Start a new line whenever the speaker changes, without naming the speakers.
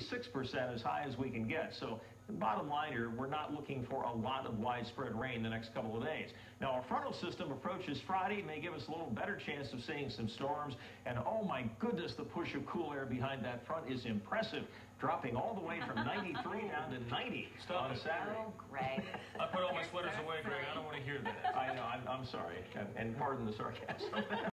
36% as high as we can get. So bottom line here, we're not looking for a lot of widespread rain the next couple of days. Now, our frontal system approaches Friday, may give us a little better chance of seeing some storms. And oh my goodness, the push of cool air behind that front is impressive, dropping all the way from 93 down to 90
Stop
on
it.
Saturday.
Oh, Greg.
I put all my sweaters away, Greg. I don't want to hear that.
I know, I'm, I'm sorry, and pardon the sarcasm.